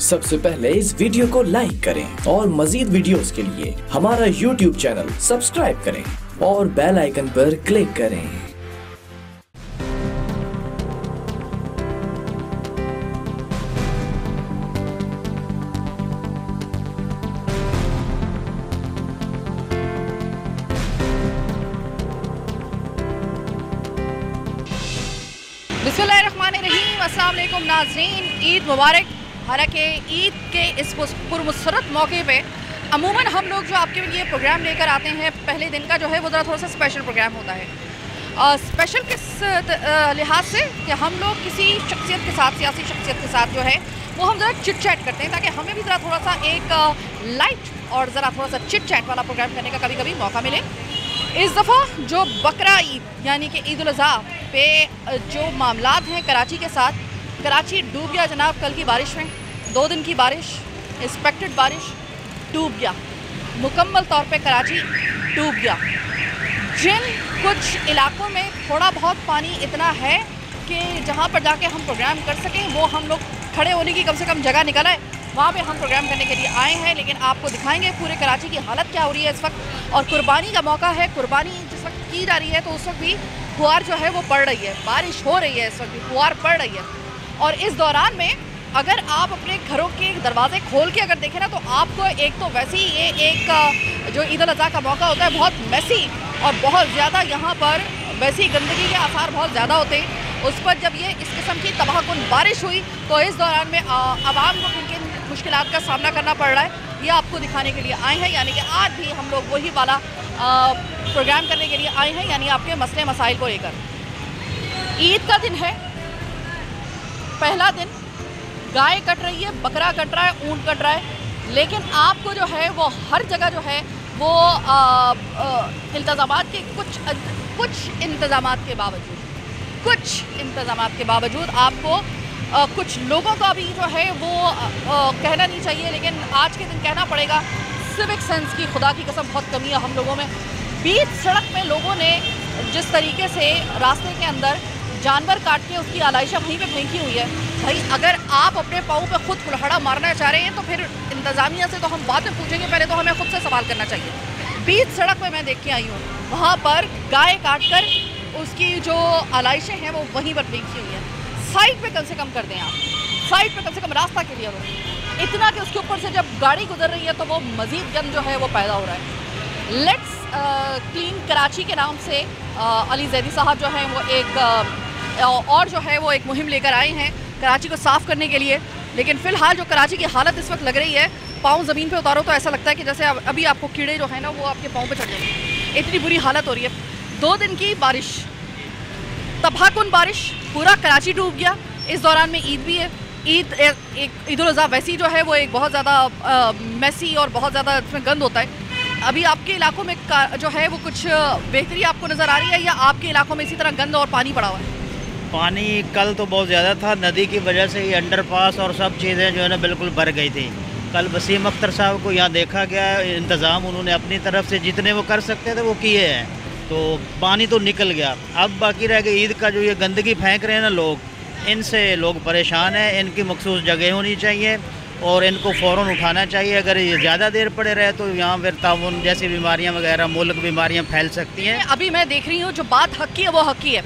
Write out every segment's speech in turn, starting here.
सबसे पहले इस वीडियो को लाइक करें और मजीद वीडियोस के लिए हमारा यूट्यूब चैनल सब्सक्राइब करें और बेल आइकन पर क्लिक करें। नाजरीन, ईद मुबारक। हालाँकि ईद के इस पुरमसरत मौके पे अमूमन हम लोग जो आपके लिए प्रोग्राम लेकर आते हैं पहले दिन का जो है वो ज़रा थोड़ा सा स्पेशल प्रोग्राम होता है। आ, स्पेशल किस लिहाज से कि हम लोग किसी शख्सियत के साथ सियासी शख्सियत के साथ जो है वो हम ज़रा चिट चैट करते हैं ताकि हमें भी ज़रा थोड़ा सा एक लाइट और ज़रा थोड़ा सा चिट चैट वाला प्रोग्राम करने का कभी कभी मौका मिले। इस दफ़ा जो बकरा ईद यानी कि ईद अजी पे जो मामला हैं कराची के साथ कराची डूब गया जनाब, कल की बारिश में, दो दिन की बारिश एक्सपेक्टेड बारिश, डूब गया। मुकम्मल तौर पे कराची डूब गया। जिन कुछ इलाकों में थोड़ा बहुत पानी इतना है कि जहाँ पर जाके हम प्रोग्राम कर सकें, वो हम लोग खड़े होने की कम से कम जगह निकल आए। वहाँ पे हम प्रोग्राम करने के लिए आए हैं, लेकिन आपको दिखाएँगे पूरे कराची की हालत क्या हो रही है इस वक्त। और कुर्बानी का मौका है, कुर्बानी जिस वक्त की जा रही है तो उस वक्त भी फुहार जो है वो पड़ रही है, बारिश हो रही है इस वक्त भी, फुहार पड़ रही है। और इस दौरान में अगर आप अपने घरों के दरवाजे खोल के अगर देखें ना तो आपको एक तो वैसे ही ये एक जो ईद अजी का मौका होता है, बहुत मैसी और बहुत ज़्यादा यहाँ पर वैसी गंदगी के आसार बहुत ज़्यादा होते हैं। उस पर जब ये इस किस्म की तबाहकुन बारिश हुई तो इस दौरान में आवाम को किन किन मुश्किल का सामना करना पड़ रहा है। ये आपको दिखाने के लिए आए हैं, यानी कि आज भी हम लोग वही वाला प्रोग्राम करने के लिए आए हैं, यानी आपके मसले मसाइल को लेकर। ईद का दिन है पहला दिन गाय कट रही है बकरा कट रहा है ऊँट कट रहा है। लेकिन आपको जो है वो हर जगह जो है वो इंतज़ाम के कुछ कुछ इंतज़ाम के बावजूद कुछ इंतज़ाम के बावजूद आपको आ, कुछ लोगों का भी जो है वो आ, कहना नहीं चाहिए। लेकिन आज के दिन कहना पड़ेगा सिविक सेंस की खुदा की कसम बहुत कमी है हम लोगों में। बीच सड़क में लोगों ने जिस तरीके से रास्ते के अंदर जानवर काट के उसकी आलाइशा वहीं पे फेंकी हुई है। भाई, अगर आप अपने पाँव पे खुद कुल्हड़ा मारना चाह रहे हैं तो फिर इंतज़ामिया से तो हम में पूछेंगे। पहले तो हमें खुद से सवाल करना चाहिए। बीच सड़क पे मैं देख के आई हूँ। वहाँ पर गाय काट कर उसकी जो आलाइशें हैं, वो वहीं पर फेंकी हुई हैं। साइड पर कम से कम कर दें आप। साइड पर कम से कम रास्ता के लिए हो। इतना कि उसके ऊपर से जब गाड़ी गुजर रही है तो वो मज़ीद गंद जो है, वो पैदा हो रहा है। लेट्स क्लीन कराची के नाम से अली जैदी साहब जो हैं, वो एक और जो है वो एक मुहिम लेकर आए हैं कराची को साफ़ करने के लिए। लेकिन फ़िलहाल जो कराची की हालत इस वक्त लग रही है, पाँव ज़मीन पे उतारो तो ऐसा लगता है कि जैसे अभी आपको कीड़े जो है ना, वो आपके पाँव पे चढ़ जाएँगे। इतनी बुरी हालत हो रही है। दो दिन की बारिश, तबाहकुन बारिश, पूरा कराची डूब गया। इस दौरान में ईद भी है। ईद एक ईद उज़ा वैसी जो है वो एक बहुत ज़्यादा मैसी और बहुत ज़्यादा इसमें गंद होता है। अभी आपके इलाकों में जो है वो कुछ बेहतरी आपको नज़र आ रही है या आपके इलाकों में इसी तरह गंद और पानी पड़ा हुआ है? पानी कल तो बहुत ज़्यादा था, नदी की वजह से ही अंडर पास और सब चीज़ें जो है ना बिल्कुल भर गई थी। कल वसीम अख्तर साहब को यहाँ देखा गया, इंतज़ाम उन्होंने अपनी तरफ़ से जितने वो कर सकते थे वो किए हैं। तो पानी तो निकल गया। अब बाकी रह गई ईद का जो ये गंदगी फेंक रहे हैं ना लोग, इनसे लोग परेशान हैं, इनकी मखसूस जगह होनी चाहिए और इनको फ़ौर उठाना चाहिए। अगर ये ज़्यादा देर पड़े रहे तो यहाँ फिर ताउन जैसी बीमारियाँ वगैरह, मुल्क बीमारियाँ फैल सकती हैं। अभी मैं देख रही हूँ, जो बात हक की है, वो हक की है।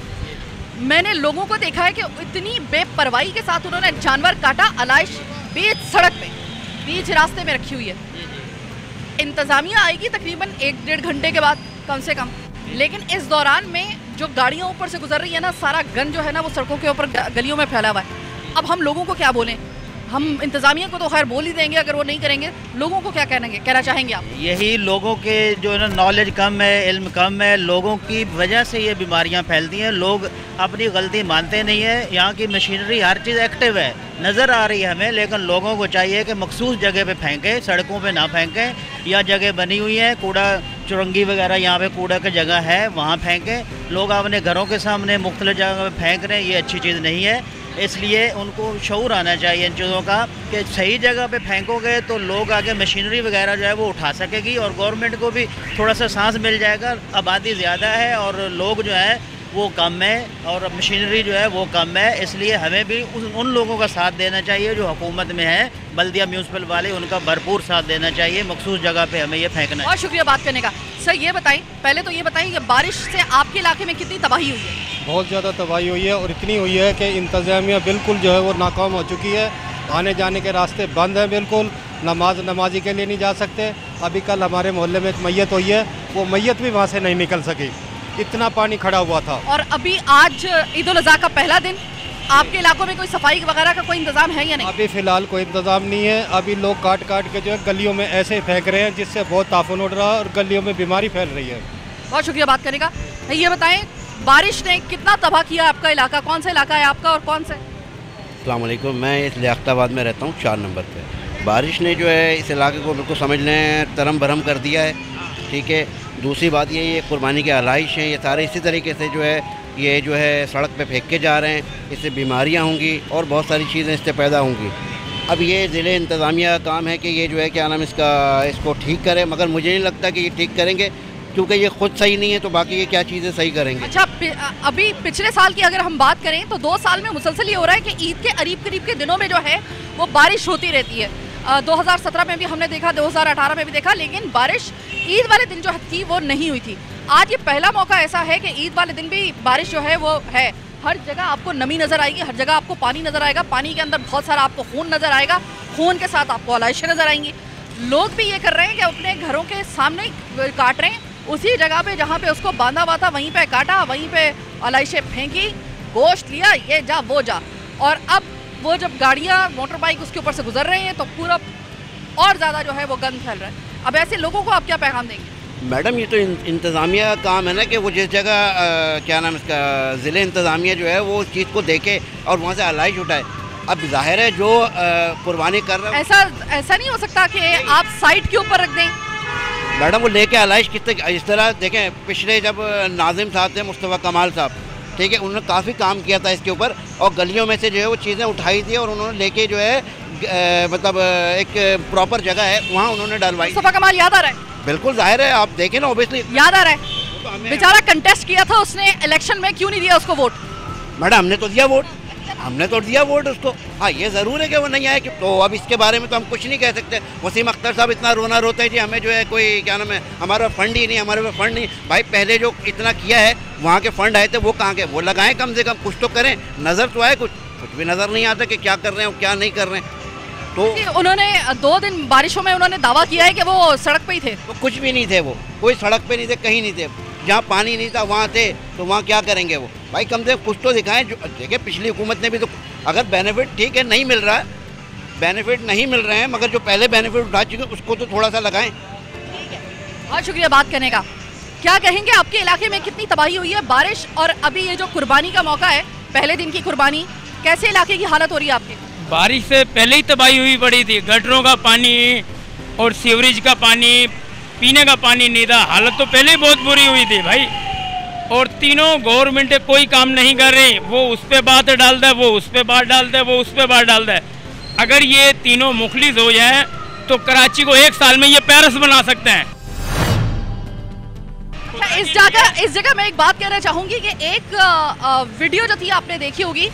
मैंने लोगों को देखा है कि इतनी बेपरवाही के साथ उन्होंने जानवर काटा, अलाइश बीच सड़क पे, बीच रास्ते में रखी हुई है। इंतज़ामिया आएगी तकरीबन एक डेढ़ घंटे के बाद, कम से कम। लेकिन इस दौरान में जो गाड़ियों ऊपर से गुजर रही है ना, सारा गन जो है ना, वो सड़कों के ऊपर गलियों में फैला हुआ है। अब हम लोगों को क्या बोलें? हम इंतज़ामिया को तो खैर बोल ही देंगे, अगर वो नहीं करेंगे, लोगों को क्या कहेंगे कहना चाहेंगे आप? यही लोगों के जो है ना नॉलेज कम है इल्म कम है, लोगों की वजह से ये बीमारियाँ फैलती हैं। लोग अपनी गलती मानते नहीं है। यहाँ की मशीनरी हर चीज़ एक्टिव है। नज़र आ रही है हमें, लेकिन लोगों को चाहिए कि मखसूस जगह पे फेंकें, सड़कों पे ना फेंकें, या जगह बनी हुई है, कूड़ा, चुरंगी वगैरह यहाँ पे कूड़ा की जगह है, वहाँ फेंकें। लोग अपने घरों के सामने मुख्तलिफ़ जगह पे फेंक रहे हैं, ये अच्छी चीज़ नहीं है। इसलिए उनको शौर आना चाहिए इन चीज़ों का, कि सही जगह पे फेंकोगे तो लोग आगे मशीनरी वगैरह जो है वो उठा सकेगी, और गवर्नमेंट को भी थोड़ा सा सांस मिल जाएगा, आबादी ज़्यादा है, और लोग जो है वो कम है और मशीनरी जो है वो कम है इसलिए हमें भी उन, उन लोगों का साथ देना चाहिए जो हुकूमत में है। बल्दिया म्यूनसिपल वाले उनका भरपूर साथ देना चाहिए। मखसूस जगह पे हमें ये फेंकना बहुत शुक्रिया बात करने का। सर ये बताएँ पहले तो ये बताएँ कि बारिश से आपके इलाके में कितनी तबाही हुई है? बहुत ज़्यादा तबाही हुई है और इतनी हुई है कि इंतज़ामिया बिल्कुल जो है वो नाकाम हो चुकी है। आने जाने के रास्ते बंद हैं बिल्कुल नमाज़ नमाजी के लिए नहीं जा सकते। अभी कल हमारे मोहल्ले में एक मैयत हुई है वो मैयत भी वहाँ से नहीं निकल सकी। इतना पानी खड़ा हुआ था। और अभी आज ईद उल अजहा का पहला दिन आपके इलाकों में कोई सफ़ाई वगैरह का कोई इंतज़ाम है या नहीं? अभी फ़िलहाल कोई इंतज़ाम नहीं है। अभी लोग काट काट के जो है गलियों में ऐसे फेंक रहे हैं जिससे बहुत ताफुन उड़ रहा है और गलियों में बीमारी फैल रही है। बहुत शुक्रिया बात करने का। ये बताएँ बारिश ने कितना तबाह किया आपका इलाका? कौन सा इलाका है आपका और कौन सा अल्लाम मैं इस लियाताबाद में रहता हूँ चार नंबर पे। बारिश ने जो है इस इलाके को बिल्कुल समझ लें तरम भरम कर दिया है ठीक है? दूसरी बात ये ये कुर्बानी के आलाइश हैं, ये सारे इसी तरीके से जो है, ये जो है सड़क पे फेंक के जा रहे हैं। इससे बीमारियाँ होंगी और बहुत सारी चीज़ें इससे पैदा होंगी। अब ये ज़िले इंतज़ामिया काम है कि ये जो है, क्या नाम इसका, इसको ठीक करें, मगर मुझे नहीं लगता कि ये ठीक करेंगे, क्योंकि ये खुद सही नहीं है तो बाकी ये क्या चीज़ें सही करेंगे? अच्छा अभी पिछले साल की अगर हम बात करें तो दो साल में मुसलसल ये हो रहा है कि ईद के करीब करीब के दिनों में जो है, वो बारिश होती रहती है। 2017 में भी हमने देखा 2018 में भी देखा, लेकिन बारिश ईद वाले दिन जो थी, वो नहीं हुई थी। आज ये पहला मौका ऐसा है कि ईद वाले दिन भी बारिश जो है, वो है। हर जगह आपको नमी नज़र आएगी, हर जगह आपको पानी नज़र आएगा, पानी के अंदर बहुत सारा आपको खून नज़र आएगा, खून के साथ आपको अलाइशें नज़र आएँगी। लोग भी ये कर रहे हैं कि अपने घरों के सामने काट रहे हैं, उसी जगह पे जहाँ पे उसको बांधा हुआ था, वहीं पे काटा, वहीं पे अलाइशे फेंकी, गोश्त लिया, ये जा, वो जा। और अब वो जब गाड़ियाँ मोटर बाइक उसके ऊपर से गुजर रहे हैं तो पूरा और ज़्यादा जो है वो गंद फैल रहा है। अब ऐसे लोगों को आप क्या पैगाम देंगे? मैडम ये तो इंतज़ामिया का काम है ना कि वो जिस जगह क्या नाम इसका ज़िले इंतज़ामिया जो है वो उस चीज़ को देखे और वहाँ से आलाइश उठाए। अब ज़ाहिर है जो कुर्बानी कर रहे हैं ऐसा ऐसा नहीं हो सकता कि आप साइट के ऊपर रख दें। मैडम वो लेके आलाइश कितने इस तरह देखें पिछले जब नाजिम साहब थे मुस्तफ़ा कमाल साहब ठीक है उन्होंने काफ़ी काम किया था इसके ऊपर और गलियों में से जो है वो चीज़ें उठाई थी और उन्होंने लेके जो है मतलब एक प्रॉपर जगह है वहाँ उन्होंने डलवाई। सफ़ा कमाल याद आ रहा है? बिल्कुल ज़ाहिर है आप देखें ना ऑब्वियसली याद आ रहा है। तो बेचारा कंटेस्ट किया था उसने इलेक्शन में क्यों नहीं दिया उसको वोट मैडम हमने तो दिया वोट हमने तो दिया वोट उसको। हाँ ये ज़रूर है कि वो नहीं आए कि तो अब इसके बारे में तो हम कुछ नहीं कह सकते। वसीम अख्तर साहब इतना रोना रोते हैं जी हमें जो है कोई क्या नाम है हमारा फंड ही नहीं हमारे पास फंड नहीं। भाई पहले जो इतना किया है वहाँ के फंड आए थे वो कहाँ के वो लगाएँ कम से कम कुछ तो करें। नज़र तो आए कुछ। कुछ भी नज़र नहीं आता कि क्या कर रहे हैं क्या नहीं कर रहे हैं। तो उन्होंने दो दिन बारिशों में उन्होंने दावा किया है कि वो सड़क पे ही थे। तो कुछ भी नहीं थे वो। कोई सड़क पे नहीं थे कहीं नहीं थे। जहाँ पानी नहीं था वहाँ थे तो वहाँ क्या करेंगे वो? भाई कम से कम कुछ तो दिखाएँ। जो देखिए पिछली हुकूमत ने भी तो अगर बेनिफिट ठीक है नहीं मिल रहा है बेनिफिट नहीं मिल रहे हैं मगर जो पहले बेनिफिट उठा चुके उसको तो थोड़ा सा लगाएँ। बहुत शुक्रिया बात करने का। क्या कहेंगे आपके इलाके में कितनी तबाही हुई है बारिश? और अभी ये जो कुर्बानी का मौका है पहले दिन की कुर्बानी कैसे इलाके की हालत हो रही है आपकी? बारिश से पहले ही तबाही हुई पड़ी थी। गटरों का पानी और सीवरेज का पानी पीने का पानी नहीं था। हालत तो पहले ही बहुत बुरी हुई थी भाई। और तीनों गवर्नमेंट कोई काम नहीं कर रही। वो उस पर बात डाल दे वो उस पर बात डाल दे वो उस पर बात डाल दे। अगर ये तीनों मुखलिस हो जाए तो कराची को एक साल में ये पेरिस बना सकते हैं। अच्छा, इस जगह इस जगह मैं एक बात कहना चाहूँगी कि एक वीडियो जो थी आपने देखी होगी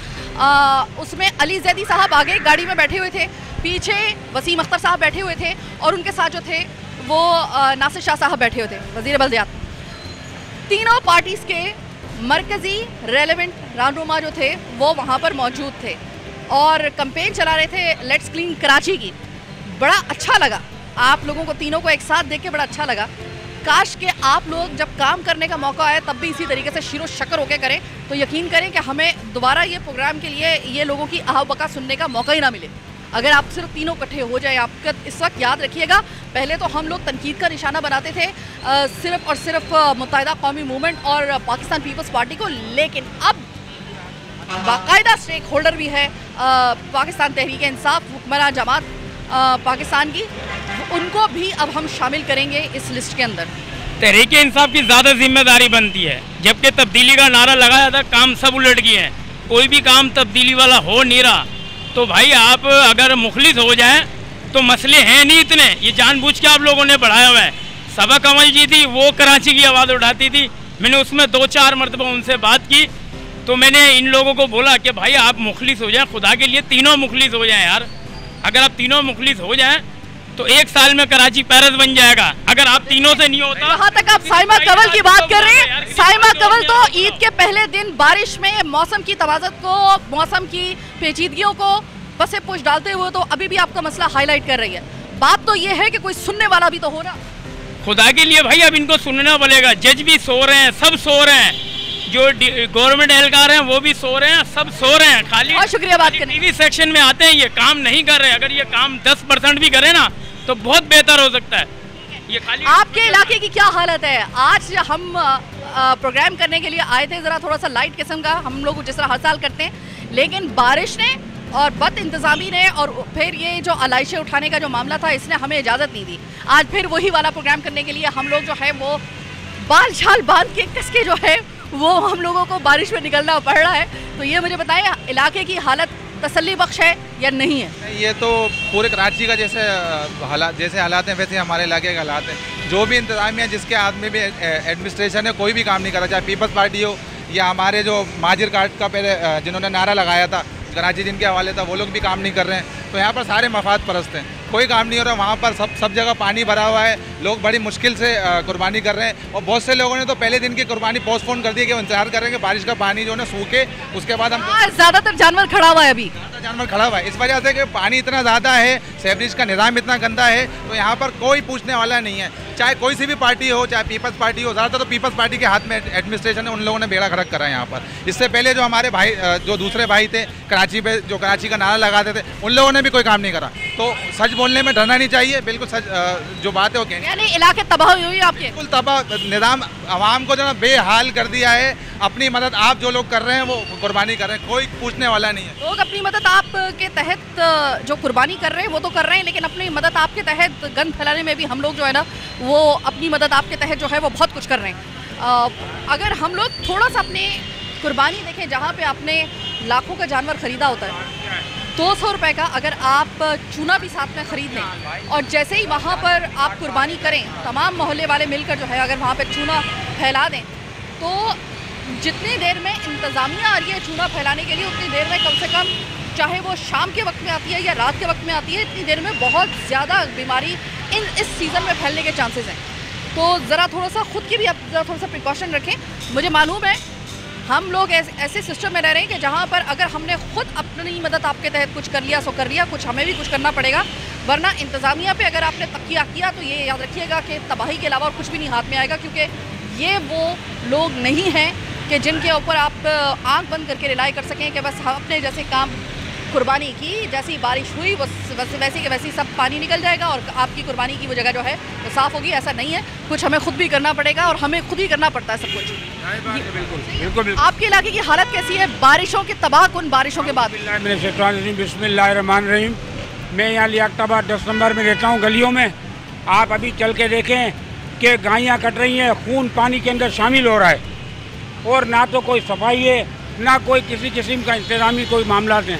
उसमें अली जैदी साहब आगे गाड़ी में बैठे हुए थे। पीछे वसीम अख्तर साहब बैठे हुए थे और उनके साथ जो थे वो नासिर शाह साहब बैठे थे वज़ीर बल्दियात तीनों पार्टीज़ के मरकज़ी रेलिवेंट रहनुमा जो थे, वो वहाँ पर मौजूद थे। और कंपेन चला रहे थे लेट्स क्लीन कराची की। बड़ा अच्छा लगा। आप लोगों को, तीनों को एक साथ देख के बड़ा अच्छा लगा। काश के आप लोग जब काम करने का मौका आए, तब भी इसी तरीके से शिरो शक्कर होकर करें। तो यकीन करें कि हमें दोबारा ये प्रोग्राम के लिए, ये लोगों की आह सुनने का मौका ही ना मिले। अगर आप सिर्फ़ तीनों इकट्ठे हो जाए आपका इस वक्त याद रखिएगा पहले तो हम लोग तनकीद का निशाना बनाते थे सिर्फ़ और सिर्फ़ मुतहदा कौमी मूवमेंट और पाकिस्तान पीपल्स पार्टी को लेकिन अब बाकायदा स्टेक होल्डर भी है आ, पाकिस्तान तहरीक इंसाफ हुक्मरान जमात पाकिस्तान की उनको भी अब हम शामिल करेंगे इस लिस्ट के अंदर। तहरीक इंसाफ की ज़्यादा ज़िम्मेदारी बनती है जबकि तब्दीली का नारा लगाया था काम सब उलट गए हैं। कोई भी काम तब्दीली वाला हो नहीं रहा। तो भाई आप अगर मुखलिस हो जाए तो मसले हैं नहीं इतने। ये जानबूझ के आप लोगों ने बढ़ाया हुआ है। सबक अमल जी थी, वो कराची की आवाज़ उठाती थी। मैंने उसमें दो चार मरतबा उनसे बात की। तो मैंने इन लोगों को बोला कि भाई आप मुखलिस हो जाएँ, खुदा के लिए तीनों मुखलिस हो जाएँ यार। अगर आप तीनों मुखलिस हो जाएँ तो एक साल में कराची पैरस बन जाएगा। अगर आप तीनों से नहीं होता जहाँ तक आप साइमा कवल की बात कर रहे हैं। साइमा कवल तो ईद के पहले दिन बारिश में मौसम की तवाजत को मौसम की पेचीदगियों को बसे पुश डालते हुए तो अभी भी आपका मसला हाईलाइट कर रही है। बात तो ये है कि कोई सुनने वाला भी तो हो ना खुदा के लिए भाई अब इनको सुनना पड़ेगा। जज भी सो रहे हैं सब सो रहे हैं। जो गवर्नमेंट एहलकार हैं वो भी सो रहे हैं सब सो रहे हैं। खाली बहुत शुक्रिया बात करने टीवी सेक्शन में आते हैं ये काम नहीं कर रहे। अगर ये काम 10 परसेंट भी करें ना तो बहुत बेहतर हो सकता है। ये खाली आपके इलाके की क्या हालत है? आज हम प्रोग्राम करने के लिए आए थे ज़रा थोड़ा सा लाइट किस्म का हम लोग जिस तरह हर साल करते हैं। लेकिन बारिश ने और बद इंतज़ामी ने और फिर ये जो अलाइशे उठाने का जो मामला था इसने हमें इजाज़त नहीं दी। आज फिर वही वाला प्रोग्राम करने के लिए हम लोग जो है वो बाल छाल बाँध के कसके जो है वो हम लोगों को बारिश में निकलना पड़ रहा है। तो ये मुझे बताएँ इलाके की हालत तसल्ली बख्श है या नहीं है? ये तो पूरे कराची का जैसे हालात जैसे हालात हैं, वैसे हमारे इलाके के हालात हैं। जो भी इंतजामिया जिसके हाथ में भी एडमिनिस्ट्रेशन है, कोई भी काम नहीं कर रहा, चाहे पीपल्स पार्टी हो या हमारे जो माजिर कार्ड का पहले जिन्होंने नारा लगाया था, कराची जिनके हवाले था, वो लोग भी काम नहीं कर रहे हैं। तो यहाँ पर सारे मफाद परस्त हैं। कोई काम नहीं हो रहा वहाँ पर सब सब जगह पानी भरा हुआ है। लोग बड़ी मुश्किल से कुर्बानी कर रहे हैं। और बहुत से लोगों ने तो पहले दिन की कुर्बानी पोस्टपोन कर दी कि इंतज़ार कर रहे हैं कि बारिश का पानी जो है सूखे उसके बाद हम हाँ, ज़्यादातर जानवर खड़ा हुआ है अभी। जानवर खड़ा हुआ है। इस वजह से कि पानी इतना ज़्यादा है सेवरेज का निज़ाम इतना गंदा है तो यहाँ पर कोई पूछने वाला नहीं है। चाहे कोई सी भी पार्टी हो चाहे पीपल्स पार्टी हो ज़्यादातर तो पीपल्स पार्टी के हाथ में एडमिनिस्ट्रेशन है उन लोगों ने बेड़ा खड़क करा है यहाँ पर। इससे पहले जो हमारे भाई जो दूसरे भाई थे कराची पे जो कराची का नारा लगाते थे उन लोगों ने भी कोई काम नहीं करा। तो सच बोलने में डरना नहीं चाहिए बिल्कुल सच जो बात है वो कहनी यानी इलाके तबाह हुई है आपके? बिल्कुल तबाह निज़ाम आवाम को जो ना बेहाल कर दिया है अपनी मदद आप जो लोग कर रहे हैं वो कुर्बानी कर रहे हैं कोई पूछने वाला नहीं है। लोग अपनी मदद आप के तहत जो कुर्बानी कर रहे हैं वो तो कर रहे हैं लेकिन अपनी मदद आपके तहत गंद फैलाने में भी हम लोग जो है ना वो अपनी मदद आपके तहत जो है वो बहुत कुछ कर रहे हैं। अगर हम लोग थोड़ा सा अपने कुर्बानी देखें, जहाँ पे आपने लाखों का जानवर ख़रीदा होता है, दो सौ रुपये का अगर आप चूना भी साथ में ख़रीद लें और जैसे ही वहाँ पर आप कुर्बानी करें, तमाम मोहल्ले वाले मिलकर जो है अगर वहाँ पर चूना फैला दें तो जितनी देर में इंतज़ामिया आ रही है चूना फैलाने के लिए, उतनी देर में कम से कम चाहे वो शाम के वक्त में आती है या रात के वक्त में आती है, इतनी देर में बहुत ज़्यादा बीमारी इन इस सीज़न में फैलने के चांसेस हैं। तो ज़रा थोड़ा सा ख़ुद की भी आप ज़रा थोड़ा सा प्रिकॉशन रखें। मुझे मालूम है, हम लोग ऐसे ऐसे सिस्टम में रह रहे हैं कि जहाँ पर अगर हमने खुद अपनी मदद आपके तहत कुछ कर लिया, सो कर लिया, कुछ हमें भी कुछ करना पड़ेगा। वरना इंतज़ामिया पे अगर आपने तकिया किया तो ये याद रखिएगा कि तबाही के अलावा और कुछ भी नहीं हाथ में आएगा, क्योंकि ये वो लोग नहीं हैं कि जिनके ऊपर आप आँख बंद करके रिलाई कर सकें कि बस अपने जैसे काम कुर्बानी की जैसी बारिश हुई बस वैसी के वैसी सब पानी निकल जाएगा और आपकी कुर्बानी की वो जगह जो है वो साफ़ होगी ऐसा नहीं है। कुछ हमें खुद भी करना पड़ेगा और हमें खुद ही करना पड़ता है सब कुछ। बिल्कुल। बिल्कुल आपके इलाके की हालत कैसी है? बारिशों के तबाह कन बारिशों के बाद। रहीम मैं यहाँ लियाबाद दस नंबर में रहता हूँ गलियों में। आप अभी चल के देखें कि गायें कट रही हैं खून पानी के अंदर शामिल हो रहा है। और ना तो कोई सफ़ाई है, ना कोई किसी किस्म का इंतजामी कोई मामला हैं।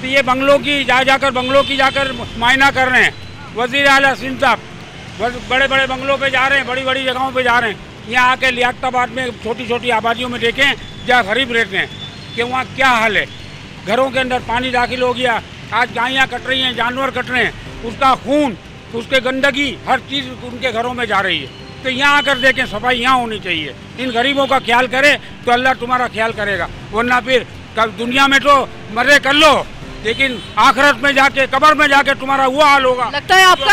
तो ये बंगलों की जा, जाकर, बंगलों की जाकर मायना कर रहे हैं। वज़ीर अला सिंह साहब बड़े बड़े बंगलों पे जा रहे हैं, बड़ी बड़ी जगहों पे जा रहे हैं। यहाँ आके लियाताबाद में छोटी छोटी आबादियों में देखें, जहाँ गरीब रहते हैं, कि वहाँ क्या हाल है। घरों के अंदर पानी दाखिल हो गया, आज गायें कट रही हैं, जानवर कट रहे हैं, उसका खून, उसके गंदगी हर चीज़ उनके घरों में जा रही है। तो यहाँ आकर देखें सफ़ाई यहाँ होनी चाहिए। इन गरीबों का ख्याल करे तो अल्लाह तुम्हारा ख्याल करेगा। वरना फिर कब दुनिया में तो मज़े कर लो लेकिन आखिरत में जाके कबर में जाके तुम्हारा वो हाल होगा। लगता है आपका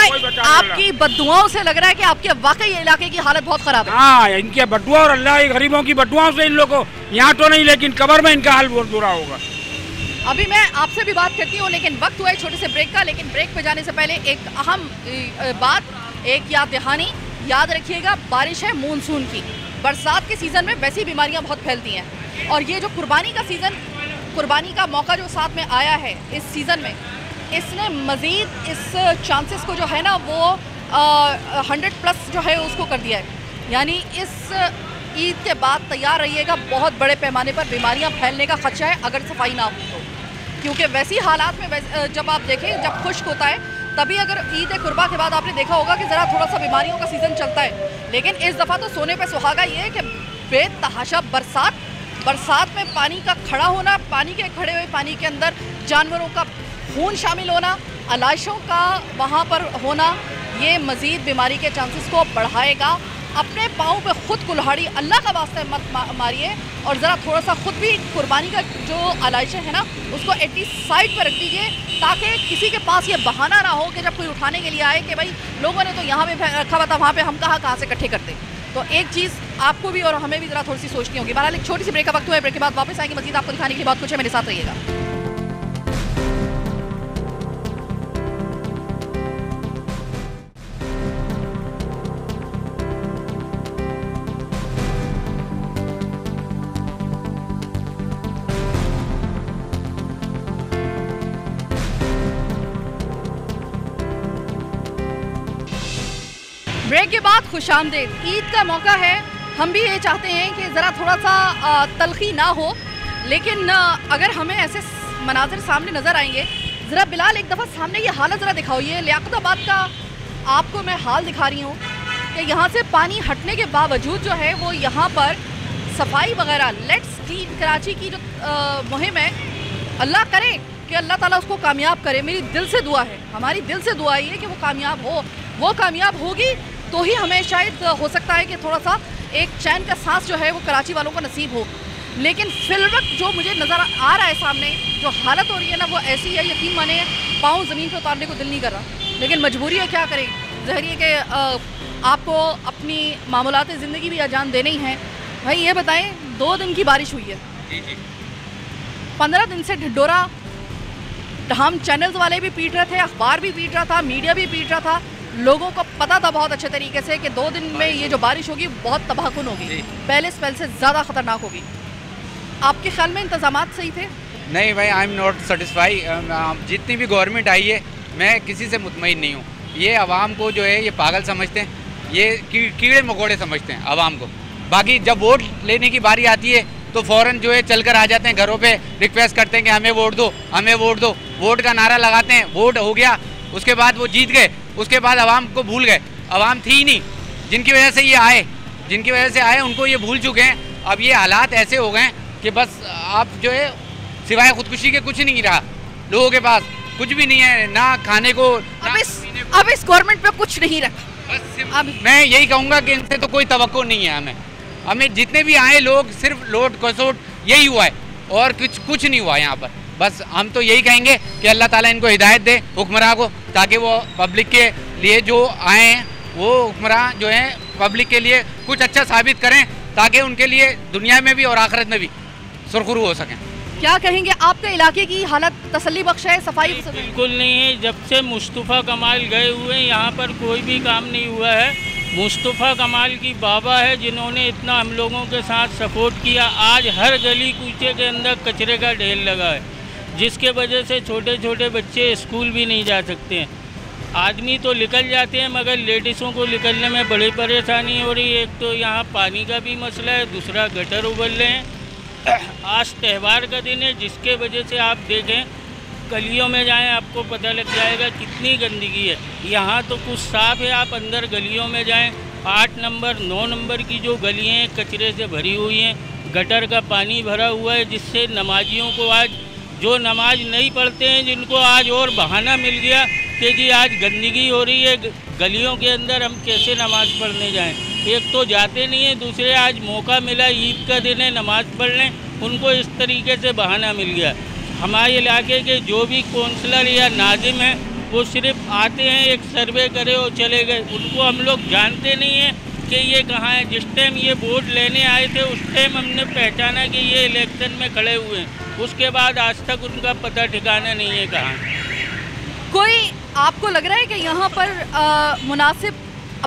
आपकी बदुआओं से लग रहा है कि आपके वाकई इलाके की हालत बहुत खराब है। हाँ इनके बदुआ और अल्लाह गरीबों की बदुआओं से इन लोगों को यहाँ तो नहीं लेकिन कबर में इनका हाल बहुत बुरा होगा। अभी मैं आपसे भी बात करती हूँ लेकिन वक्त हुआ है छोटे से ब्रेक का लेकिन ब्रेक पे जाने से पहले एक अहम बात एक याद दहानी। याद रखिएगा, बारिश है मानसून की। बरसात के सीज़न में वैसी बीमारियाँ बहुत फैलती हैं। और ये जो कुर्बानी का सीज़न कुर्बानी का मौका जो साथ में आया है इस सीज़न में, इसने मज़ीद इस चांसेस को जो है ना वो हंड्रेड प्लस जो है उसको कर दिया है। यानी इस ईद के बाद तैयार रहिएगा, बहुत बड़े पैमाने पर बीमारियाँ फैलने का खदशा है, अगर सफ़ाई ना हो तो। क्योंकि वैसी हालात में जब आप देखें, जब खुश्क होता है तभी अगर ईद कुर्बा के बाद आपने देखा होगा कि ज़रा थोड़ा सा बीमारियों का सीज़न चलता है। लेकिन इस दफ़ा तो सोने पे सुहागा ये है कि बेतहाशा बरसात बरसात में पानी का खड़ा होना, पानी के खड़े हुए, पानी के अंदर जानवरों का खून शामिल होना अलाशों का वहाँ पर होना, ये मज़ीद बीमारी के चांसेस को बढ़ाएगा। अपने पाँव पे खुद कुल्हाड़ी, अल्लाह का वास्ते मत मारिए और ज़रा थोड़ा सा खुद भी कुर्बानी का जो अलाइशें है ना, उसको एटलीस्ट साइड पर रख दीजिए ताकि किसी के पास ये बहाना ना हो कि जब कोई उठाने के लिए आए कि भाई लोगों ने तो यहाँ पे रखा हुआ था, वहाँ पर हम कहाँ कहाँ से इकट्ठे करते। तो एक चीज़ आपको भी और हमें भी ज़रा थोड़ी सी सोचनी होगी। बहरहाल एक छोटी सी ब्रेक का वक्त हुआ है ब्रेक के बाद वापस आएँगे। मजीद आपको दिखाने के बहुत कुछ है, मेरे साथ रहिएगा। खुश आमदेद। ईद का मौका है। हम भी ये चाहते हैं कि ज़रा थोड़ा सा तलखी ना हो, लेकिन अगर हमें ऐसे मनाजिर सामने नज़र आएँगे, ज़रा बिलाल एक दफ़ा सामने ये हालत ज़रा दिखाओ ये लियाकताबाद का आपको मैं हाल दिखा रही हूँ कि यहाँ से पानी हटने के बावजूद जो है, वो यहाँ पर सफ़ाई वगैरह, लेट्स क्लीन, कराची की जो मुहिम है, अल्लाह करे कि अल्लाह ताला उसको कामयाब करे। मेरी दिल से दुआ है, हमारी दिल से दुआ ये कि वो कामयाब हो। वो कामयाब होगी तो ही हमें शायद हो सकता है कि थोड़ा सा एक चैन का सांस जो है वो कराची वालों को नसीब हो। लेकिन फिल वक्त जो मुझे नज़र आ रहा है सामने जो हालत हो रही है ना वो ऐसी है यकीन माने पाँव ज़मीन पर उतारने को दिल नहीं कर रहा। लेकिन मजबूरी है क्या करें? जहरी है कि आपको अपनी मामूलत ज़िंदगी भी अजान देने ही हैं। भाई ये बताएँ दो दिन की बारिश हुई है। जी जी। पंद्रह दिन से ढिडोरा हम चैनल्स वाले भी पीट रहे थे अखबार भी पीट रहा था मीडिया भी पीट रहा था। लोगों को पता था बहुत अच्छे तरीके से कि दो दिन में ये जो। बारिश होगी बहुत तबाहकुन होगी। पहले स्पेल से ज़्यादा ख़तरनाक होगी। आपके ख्याल में इंतज़ाम सही थे? नहीं भाई आई एम नॉट सेटिस्फाई जितनी भी गवर्नमेंट आई है मैं किसी से मुतमिन नहीं हूँ। ये आवाम को जो है ये पागल समझते हैं। ये कीड़े मकोड़े समझते हैं आवाम को। बाकी जब वोट लेने की बारी आती है तो फ़ौरन जो है चल कर आ जाते हैं घरों पे रिक्वेस्ट करते हैं कि हमें वोट दो हमें वोट दो। वोट का नारा लगाते हैं वोट हो गया उसके बाद वो जीत गए। उसके बाद आवाम को भूल गए। आवाम थी ही नहीं। जिनकी वजह से ये आए जिनकी वजह से आए उनको ये भूल चुके हैं। अब ये हालात ऐसे हो गए कि बस आप जो है सिवाय खुदकुशी के कुछ नहीं रहा। लोगों के पास कुछ भी नहीं है ना खाने को अब इस अब इस गवर्नमेंट पे कुछ नहीं रखा। बस अब मैं यही कहूँगा कि इनसे तो कोई तो नहीं है हमें। हमें जितने भी आए लोग सिर्फ़ लोट कसोट यही हुआ है। और कुछ कुछ नहीं हुआ यहाँ पर। बस हम तो यही कहेंगे कि अल्लाह ताला इनको हिदायत दे हुक्मरान को ताकि वो पब्लिक के लिए जो आए हैं वो हुक्मरान जो हैं पब्लिक के लिए कुछ अच्छा साबित करें ताकि उनके लिए दुनिया में भी और आखिरत में भी सुरखरू हो सकें। क्या कहेंगे आपके इलाके की हालत तसली बख्श है सफ़ाई? बिल्कुल नहीं है। जब से मुस्तफ़ा कमाल गए हुए हैं यहाँ पर कोई भी काम नहीं हुआ है। मुस्तफ़ा कमाल की बाबा है जिन्होंने इतना हम लोगों के साथ सपोर्ट किया। आज हर गली कूचे के अंदर कचरे का ढेर लगा है। जिसके वजह से छोटे छोटे बच्चे स्कूल भी नहीं जा सकते हैं। आदमी तो निकल जाते हैं, मगर लेडीज़ों को निकलने में बड़ी परेशानी हो रही है। एक तो यहाँ पानी का भी मसला है, दूसरा गटर उबल रहे हैं। आज त्यौहार का दिन है, जिसके वजह से आप देखें, गलियों में जाएँ, आपको पता लग जाएगा कितनी गंदगी है। यहाँ तो कुछ साफ़ है, आप अंदर गलियों में जाएँ। आठ नंबर, नौ नंबर की जो गलियाँ कचरे से भरी हुई हैं। गटर का पानी भरा हुआ है, जिससे नमाजियों को आज जो नमाज़ नहीं पढ़ते हैं, जिनको आज और बहाना मिल गया कि जी आज गंदगी हो रही है, गलियों के अंदर हम कैसे नमाज़ पढ़ने जाएँ? एक तो जाते नहीं हैं, दूसरे आज मौका मिला ईद का दिन है, नमाज़ पढ़ लें, उनको इस तरीके से बहाना मिल गया। हमारे इलाके के जो भी कौंसलर या नाजिम हैं, वो सिर्फ़ आते हैं, एक सर्वे करे और चले गए। उनको हम लोग जानते नहीं हैं कि ये कहाँ है। जिस टाइम ये वोट लेने आए थे, उस टाइम हमने पहचाना कि ये इलेक्शन में खड़े हुए हैं। उसके बाद आज तक उनका पता ठिकाना नहीं है कहाँ। कोई आपको लग रहा है कि यहाँ पर मुनासिब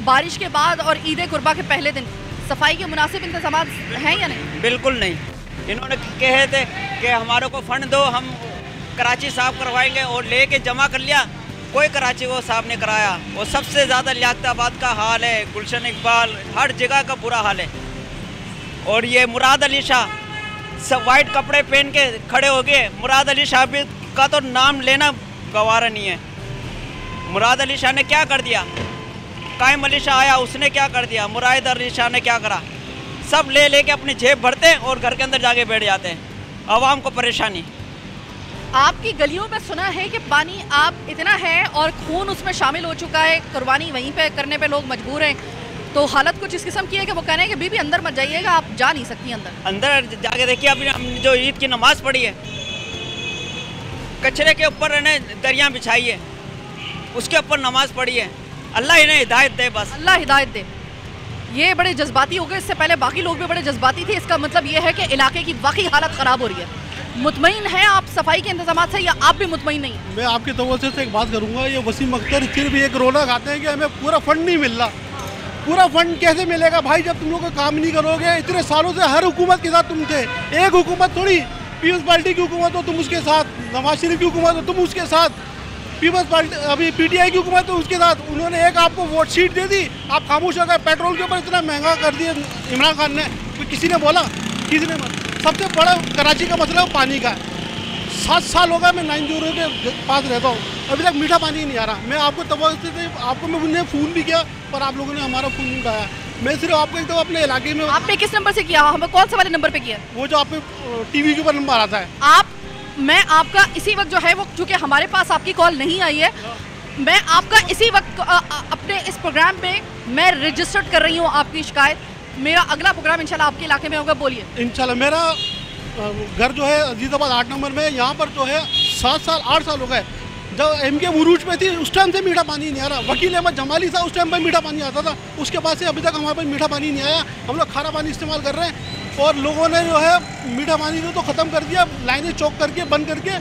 बारिश के बाद और ईद कुर्बा के पहले दिन सफ़ाई के मुनासिब इंतज़ाम हैं या नहीं? बिल्कुल नहीं। इन्होंने कहे थे कि हमारे को फंड दो हम कराची साफ़ करवाएँगे और लेके जमा कर लिया। कोई कराची को साफ़ नहीं कराया। और सबसे ज़्यादा लियाकताबाद का हाल है गुलशन इकबाल हर जगह का बुरा हाल है। और ये मुराद अली शाह सब वाइट कपड़े पहन के खड़े हो गए। मुराद अली शाह का तो नाम लेना गवारा नहीं है। मुराद अली शाह ने क्या कर दिया? कायम अली शाह आया, उसने क्या कर दिया? मुराद अली शाह ने क्या करा? सब ले लेके अपनी जेब भरते हैं और घर के अंदर जाके बैठ जाते हैं। आवाम को परेशानी। आपकी गलियों में सुना है कि पानी आप इतना है और खून उसमें शामिल हो चुका है। कुर्बानी वहीं पे करने पे लोग मजबूर हैं। तो हालत कुछ इस किस्म की है कि वो कह रहे हैं कि बीबी अंदर मत जाइएगा आप जा नहीं सकती अंदर। अंदर जाके देखिए अभी हमने जो ईद की नमाज़ पढ़ी है कचरे के ऊपर इन्हें दरिया बिछाई है उसके ऊपर नमाज़ पढ़ी है। अल्लाह इन्हें हिदायत दे बस। अल्लाह हिदायत दे। ये बड़े जज्बाती हो गए इससे पहले बाकी लोग भी बड़े जज्बाती थे इसका मतलब ये है कि इलाके की वाकई हालत ख़राब हो रही है। मुतमिन है आप सफ़ाई के इंतज़ाम से या आप भी मुतमिन नहीं? मैं आपकी तवज्जो से एक बात करूँगा ये वसीम अख्तर फिर भी एक रोना खाते हैं कि हमें पूरा फंड नहीं मिल रहा। पूरा फंड कैसे मिलेगा? भाई, जब तुम लोग काम नहीं करोगे, इतने सालों से हर हुकूमत के साथ तुम थे। एक हुकूमत थोड़ी। पीपल्स पार्टी की हुकूमत हो, तुम उसके साथ। नवाज़ शरीफ की हुकूमत हो, तुम उसके साथ। पीपल्स पार्टी अभी पीटीआई की हुकूमत हो, उसके साथ। उन्होंने एक आपको वोट शीट दे दी। आप खामोश हो गए। पेट्रोल के ऊपर इतना महँगा कर दिया इमरान खान ने। किसी ने बोला? किसी ने सबसे बड़ा कराची का मसला पानी का। सात साल हो गया मैं नाइन ज़ीरो के पास रहता हूँ। अभी तक मीठा पानी नहीं आ रहा। मैं आपको से आपको मैं उन्हें फ़ोन भी किया। पर आप लोगों ने हमारा फ़ोन नहीं उठाया। मैं सिर्फ़ आपको तो अपने इलाके में आपने किस नंबर से किया? हमें कौन से वाले नंबर पे किया? वो जो आप टीवी के ऊपर नंबर आता है आप मैं आपका इसी वक्त जो है वो चूँकि हमारे पास आपकी कॉल नहीं आई है मैं आपका इसी वक्त अपने इस प्रोग्राम पे मैं रजिस्टर्ड कर रही हूँ आपकी शिकायत। मेरा अगला प्रोग्राम इंशाल्लाह आपके इलाके में होगा बोलिए। इंशाल्लाह मेरा घर जो है अजीज़ाबाद आठ नंबर में यहाँ पर जो है सात साल आठ साल हो गए। जब एम के मुरूज पे थी, उस टाइम से मीठा पानी नहीं आ रहा। वकील अहमद जमाली था उस टाइम पर मीठा पानी आता था। उसके बाद से अभी तक हमारे पास मीठा पानी नहीं आया। हम लोग खारा पानी इस्तेमाल कर रहे हैं। और लोगों ने जो है, मीठा पानी को तो ख़त्म कर दिया, लाइनें चौक करके, बंद करके,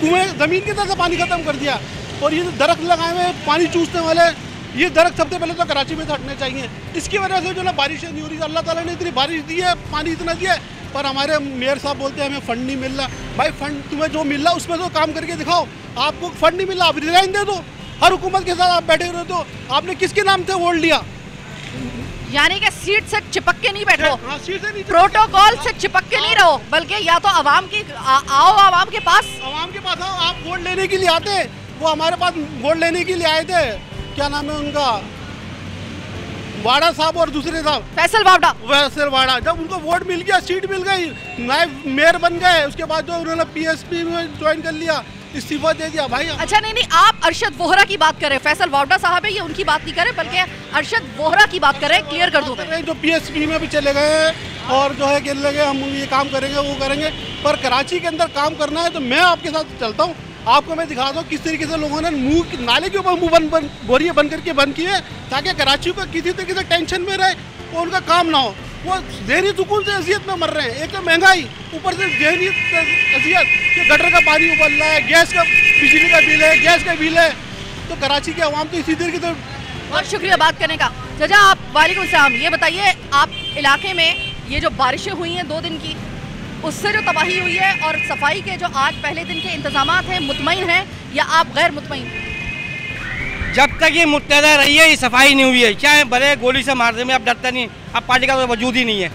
कुएँ, ज़मीन की तरह से पानी ख़त्म कर दिया। और ये दरख्त लगाए हुए पानी चूसने वाले, ये दरख्त सबसे पहले तो कराची में से हटने चाहिए। इसकी वजह से जो ना बारिशें नहीं हो रही अल्लाह ताला ने इतनी बारिश दी है, पानी इतना दिया है। पर हमारे मेयर साहब बोलते हैं, हमें फंड नहीं मिल रहा। भाई फंड तुम्हें जो मिल रहा, उसमें तो काम करके दिखाओ। आपको फंड नहीं मिला आप रिजाइन दे दो। हर हुकूमत के साथ आप बैठे रहते हो आपने किसके नाम से वोट लिया? यानी कि सीट से चिपक के नहीं बैठो। हाँ, प्रोटोकॉल से चिपक के नहीं रहो बल्कि या तो आवाम की आ, आओ आवाम के पास। आवाम के पास आओ आप वोट लेने के लिए आते हैं। वो हमारे पास वोट लेने के लिए आए थे। क्या नाम है उनका? वाड़ा साहब और दूसरे साहब। फैसल वावड़ा। वैसे वाड़ा। जब उनको वोट मिल गया सीट मिल गई नायब मेयर बन गए। उसके बाद जो उन्होंने पीएसपी में ज्वाइन कर लिया। इस्तीफा दे दिया भाई अच्छा नहीं नहीं आप अरशद वोहरा की बात कर रहे हैं। फैसल वावड़ा साहब है ये उनकी बात नहीं कर रहे बल्कि अरशद वोहरा की बात कर रहे हैं क्लियर कर दूँ जो पीएसपी में भी चले गए हैं और जो है कहने लगे हम ये काम करेंगे वो करेंगे। पर कराची के अंदर काम करना है तो मैं आपके साथ चलता हूँ। आपको मैं दिखा दूँ किस तरीके से लोगों ने मुँह नाले के ऊपर मुँह बंद बंद बोरियाँ बंद करके बंद किए ताकि कराची को किसी तरीके से टेंशन में रहे और उनका काम ना हो। वो जहरी सुकून से अजियत में मर रहे हैं? एक तो महँगाई ऊपर से जहरी अजियत कि गटर का पानी उबल रहा है गैस का बिजली का बिल है गैस का बिल है। तो कराची के आवाम तो इसी तरीके से बहुत शुक्रिया बात करने का। जजा आप वालेकुम सलाम ये बताइए आप इलाके में ये जो बारिशें हुई हैं दो दिन की उससे जो तबाही हुई है और सफ़ाई के जो आज पहले दिन के इंतज़ाम हैं मुतमिन हैं या आप गैर मुतमिन जब तक ये मुतदा रही है ये सफ़ाई नहीं हुई है। चाहे भले गोली से मार दे में अब डरता नहीं। अब पार्टी का तो वजूद ही नहीं है।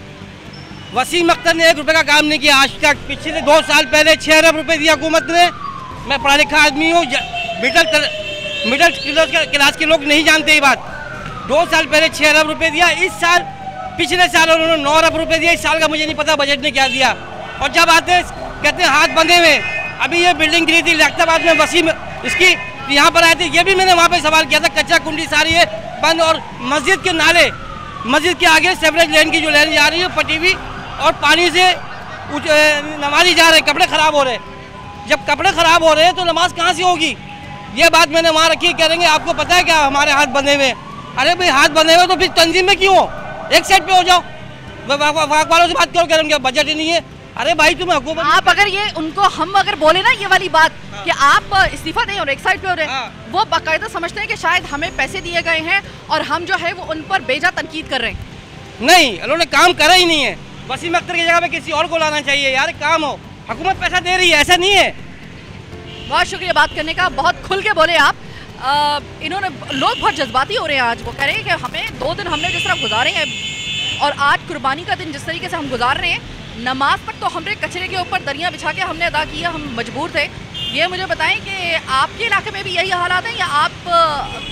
वसीम अख्तर ने एक रुपए का काम नहीं किया। आज तक पिछले दो साल पहले छः अरब रुपए दिया हुकूमत ने। मैं पढ़ा लिखा आदमी हूँ। मिडल मिडल क्लास के लोग नहीं जानते ये बात। दो साल पहले छः अरब रुपए दिया। इस साल, पिछले साल उन्होंने नौ अरब रुपए दिया इस साल का मुझे नहीं पता बजट ने क्या दिया। और जब आते, कहते हैं, हाथ बंधे हुए। अभी ये बिल्डिंग गिरी थी लखताबाद में वसीम इसकी यहाँ पर आए थे। ये भी मैंने वहाँ पे सवाल किया था। कच्चा कुंडी सारी है, बंद और मस्जिद के नाले। मस्जिद के आगे सेवरेज लेन की जो लेन जा रही है पटी हुई और पानी से नमाजी जा रहे हैं, कपड़े खराब हो रहे हैं। जब कपड़े खराब हो रहे हैं तो नमाज़ कहाँ से होगी? ये बात मैंने वहाँ रखी कह देंगे आपको पता है क्या हमारे हाथ बंधे हुए हैं। अरे भाई हाथ बंधे हुए तो फिर तंजीम में क्यों हो? एक साइड पे हो जाओ। वाक वालों से बात करो उनके बजट ही नहीं है। अरे भाई तुम हुकूमत आप अगर ये उनको हम अगर बोले ना ये वाली बात हाँ। कि आप इस्तीफा दें और एक साइड पे हो रहे हैं वो बाकायदा समझते हैं कि शायद हमें पैसे दिए गए हैं और हम जो है वो उन पर बेजा तनकीद कर रहे हैं। नहीं उन्होंने काम करा ही नहीं है। वसीम अख्तर की जगह पे किसी और को लाना चाहिए यार काम हो। हुकूमत पैसा दे रही है ऐसा नहीं है। बहुत शुक्रिया बात करने का बहुत खुल के बोले आप। इन्होंने लोग बहुत जज्बाती हो रहे हैं आज वो कह रहे हैं कि हमें दो दिन हमने जिस तरह गुजारे हैं और आज कुर्बानी का दिन जिस तरीके से हम गुजार रहे हैं नमाज़ पर तो हमने कचरे के ऊपर दरिया बिछा के हमने अदा किया हम मजबूर थे। ये मुझे बताएँ कि आपके इलाके में भी यही हालात हैं या आप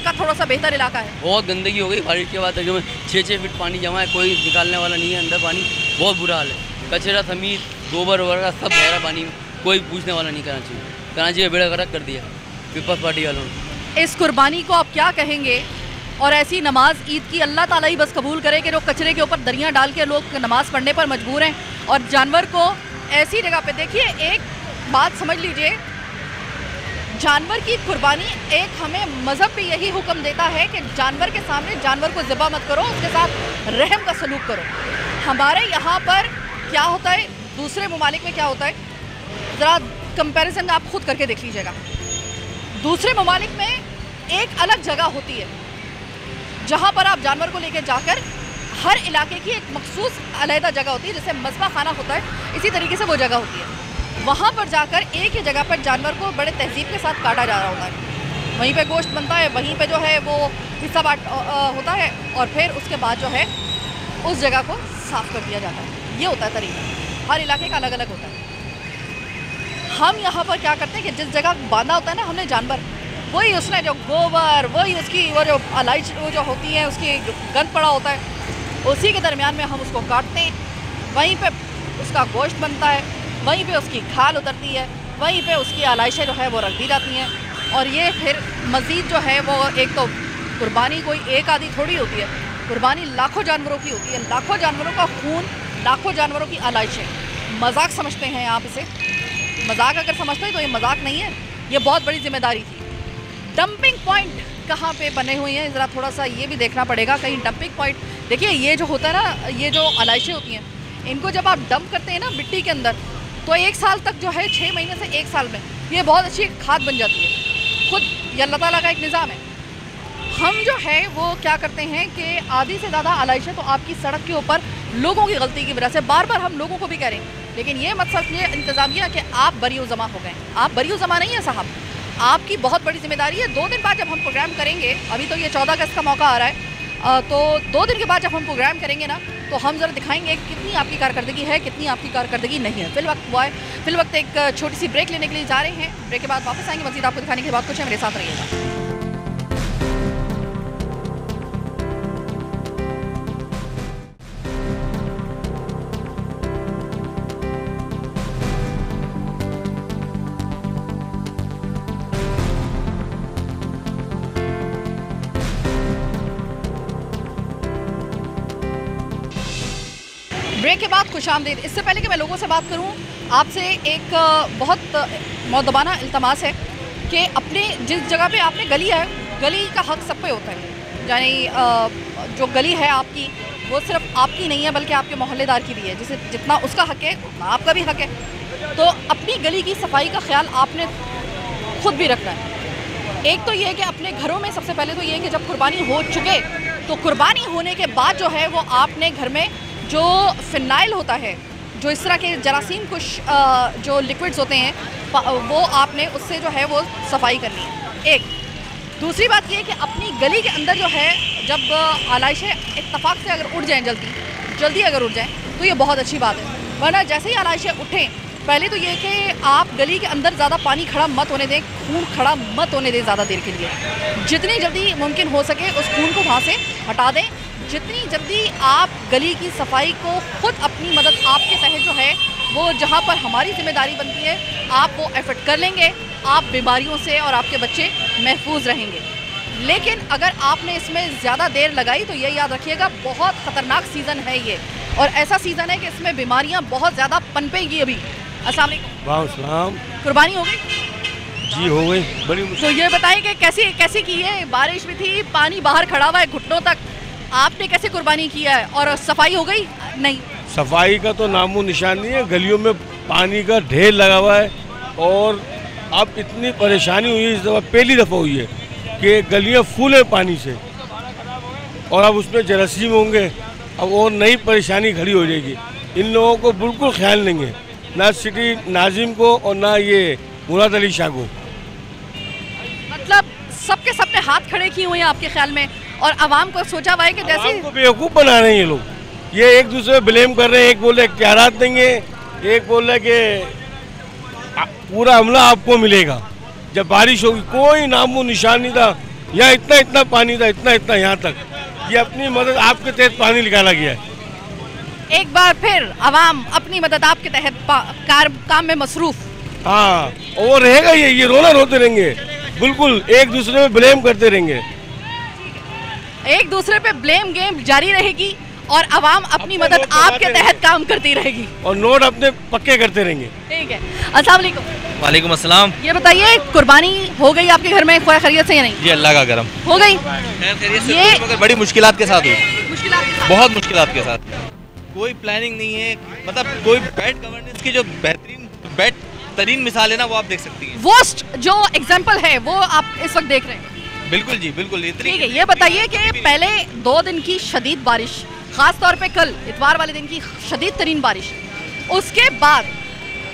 का थोड़ा सा बेहतर इलाका है? बहुत गंदगी हो गई बारिश के बाद तकरीबन छः छः फीट पानी जमा है कोई निकालने वाला नहीं है अंदर पानी। बहुत बुरा हाल है। कचरा समीत गोबर वगैरह सब बह रहा पानी में। कोई पूछने वाला नहीं कराची में। कराची में बेड़ा गर्क कर दिया पीपल्स पार्टी वालों ने। इस कुर्बानी को आप क्या कहेंगे? और ऐसी नमाज़ ईद की अल्लाह ताला ही बस कबूल करे कि जो कचरे के ऊपर दरियाँ डाल के लोग नमाज़ पढ़ने पर मजबूर हैं। और जानवर को ऐसी जगह पे देखिए, एक बात समझ लीजिए, जानवर की कुर्बानी एक हमें मज़हब भी यही हुक्म देता है कि जानवर के सामने जानवर को ज़िबा मत करो, उसके साथ रहम का सलूक करो। हमारे यहाँ पर क्या होता है, दूसरे ममालिक में क्या होता है, ज़रा कंपैरिजन आप खुद करके देख लीजिएगा। दूसरे ममालिक में एक अलग जगह होती है। जहाँ पर आप जानवर को लेकर जाकर हर इलाके की एक मखसूस अलहदा जगह होती है, जैसे मजबा खाना होता है, इसी तरीके से वो जगह होती है। वहाँ पर जाकर एक ही जगह पर जानवर को बड़े तहजीब के साथ काटा जा रहा होता है। वहीं पे गोश्त बनता है, वहीं पे जो है वो हिस्सा बाट होता है, और फिर उसके बाद जो है उस जगह को साफ़ कर दिया जाता है। ये होता है तरीका। हर इलाके का अलग अलग होता है। हम यहाँ पर क्या करते हैं कि जिस जगह बांधा होता है ना, हमने जानवर वही उसने जो गोबर, वही उसकी वो जो अलाइच वो जो होती है, उसकी गंद पड़ा होता है, उसी के दरमियान में हम उसको काटते हैं। वहीं पे उसका गोश्त बनता है, वहीं पे उसकी खाल उतरती है, वहीं पे उसकी आलाइशें जो है वो रख दी जाती हैं। और ये फिर मज़ीद जो है वो एक तो कुर्बानी कोई एक आधी थोड़ी होती है। कुर्बानी लाखों जानवरों की होती है। लाखों जानवरों का खून, लाखों जानवरों की आलाइशें मज़ाक समझते हैं आप इसे। मज़ाक अगर समझते हैं तो ये मज़ाक नहीं है। ये बहुत बड़ी ज़िम्मेदारी थी। डंपिंग पॉइंट कहाँ पे बने हुए हैं? ज़रा थोड़ा सा ये भी देखना पड़ेगा कहीं डंपिंग पॉइंट देखिए, ये जो होता है ना, ये जो अलाइशें होती हैं, इनको जब आप डंप करते हैं ना मिट्टी के अंदर तो एक साल तक जो है छः महीने से एक साल में, ये बहुत अच्छी खाद बन जाती है। खुद, ये अल्लाह ताला का एक निज़ाम है। हम जो है, वो क्या करते हैं कि आधी से ज़्यादा आलाइशें तो आपकी सड़क के ऊपर लोगों की गलती की वजह से बार बार हम लोगों को भी कह रहे हैं। लेकिन ये मत समझिए, इंतज़ामिया कि आप बरी जमा हो गए आप बरी जमा नहीं है, साहब। आपकी बहुत बड़ी ज़िम्मेदारी है। दो दिन बाद जब हम प्रोग्राम करेंगे, अभी तो ये चौदह अगस्त का मौका आ रहा है तो दो दिन के बाद जब हम प्रोग्राम करेंगे ना तो हम ज़रा दिखाएँगे कितनी आपकी कारकर्दगी है, कितनी आपकी कारकर्दगी नहीं है। फिल वक्त हुआ है फिल वक्त एक छोटी सी ब्रेक लेने के लिए जा रहे हैं। ब्रेक के बाद वापस आएँगे। मजीद आपको दिखाने के बाद कुछ है। मेरे साथ रहिएगा। ब्रेक के बाद खुश आमदीद। इससे पहले कि मैं लोगों से बात करूँ, आपसे एक बहुत मौदबाना इल्तमास है कि अपने, जिस जगह पे आपने गली है, गली का हक सब पे होता है। यानी जो गली है आपकी, वो सिर्फ़ आपकी नहीं है, बल्कि आपके मोहल्लेदार की भी है। जिसे, जितना उसका हक है, उतना आपका भी हक है। तो अपनी गली की सफ़ाई का ख्याल आपने खुद भी रखना है। एक तो ये है कि अपने घरों में सबसे पहले तो ये है कि जब कुर्बानी हो चुके तो कुर्बानी होने के बाद जो है, वो आपने घर में जो फिनाइल होता है, जो इस तरह के जरासीम कुछ जो लिक्विड्स होते हैं वो आपने उससे जो है वो सफ़ाई करनी है। एक, दूसरी बात ये कि अपनी गली के अंदर जो है, जब आलाइशें इतफाक़ से अगर उठ जाएँ जल्दी जल्दी अगर उठ जाएँ तो ये बहुत अच्छी बात है। वरना जैसे ही आलाइशें उठें, पहले तो ये कि आप गली के अंदर ज़्यादा पानी खड़ा मत होने दें, खून खड़ा मत होने दें ज़्यादा देर के लिए। जितनी जल्दी मुमकिन हो सके उस खून को वहाँ से हटा दें जितनी जल्दी आप गली की सफ़ाई को खुद अपनी मदद आपके तहत जो है वो जहाँ पर हमारी ज़िम्मेदारी बनती है आप वो एफर्ट कर लेंगे आप बीमारियों से और आपके बच्चे महफूज रहेंगे। लेकिन अगर आपने इसमें ज़्यादा देर लगाई तो ये याद रखिएगा बहुत ख़तरनाक सीज़न है ये। और ऐसा सीज़न है कि इसमें बीमारियाँ बहुत ज़्यादा पनपेंगी अभी। वालेकुम कुर्बानी हो गई? जी हो गई। बड़ी तो ये बताएँ कि कैसी कैसी की है? बारिश भी थी पानी बाहर खड़ा हुआ है घुटनों तक। आपने कैसे कुर्बानी किया है? और सफ़ाई हो गई? नहीं। सफ़ाई का तो नामो निशान नहीं है गलियों में पानी का ढेर लगा हुआ है। और अब इतनी परेशानी हुई है इस दफ़ा पहली दफ़ा हुई है कि गलियाँ फूल है पानी से। और अब उसमें जरासीम होंगे अब और नई परेशानी खड़ी हो जाएगी। इन लोगों को बिल्कुल ख्याल नहीं है ना सिटी नाजिम को और ना ये मुराद अली शाह को। मतलब सबके सबने हाथ खड़े किए हुए हैं आपके ख्याल में? और आवाम को सोचा हुआ है कि जैसे को बेवकूफ़ बना रहे हैं ये लोग। ये एक दूसरे ब्लेम कर रहे हैं एक बोल रहे इख्तियारात देंगे एक बोल रहे कि पूरा हमला आपको मिलेगा। जब बारिश होगी कोई नामो निशान नहीं था यहाँ इतना इतना पानी था इतना इतना यहाँ तक। ये अपनी मदद आपके तहत पानी निकाला गया है। एक बार फिर आवाम अपनी मदद आपके तहत कार, काम में मसरूफ। हाँ और रहेगा ये ये रोना रोते रहेंगे। बिल्कुल एक दूसरे में ब्लेम करते रहेंगे। एक दूसरे पे ब्लेम गेम जारी रहेगी और आवाम अपनी मदद आपके तहत काम करती रहेगी। और नोट अपने पक्के करते रहेंगे। ठीक है। अस्सलाम वालेकुम। वालेकुम अस्सलाम। ये बताइए कुर्बानी हो गई आपके घर में खैर खैरियत से या नहीं? जी अल्लाह का करम। हो गई। ये मगर बड़ी मुश्किल के साथ हुई। बहुत मुश्किल के साथ। कोई प्लानिंग नहीं है। मतलब कोई बैड गवर्नेंस की जो बेहतरीन बेहतरीन मिसाल है ना वो आप देख सकती हैं। वर्स्ट जो एग्ज़ाम्पल है वो आप इस वक्त देख रहे हैं। बिल्कुल जी बिल्कुल ठीक है ये बताइए कि पहले दो दिन की शदीद बारिश खास तौर पे कल इतवार वाले दिन की शदीद तरीन बारिश उसके बाद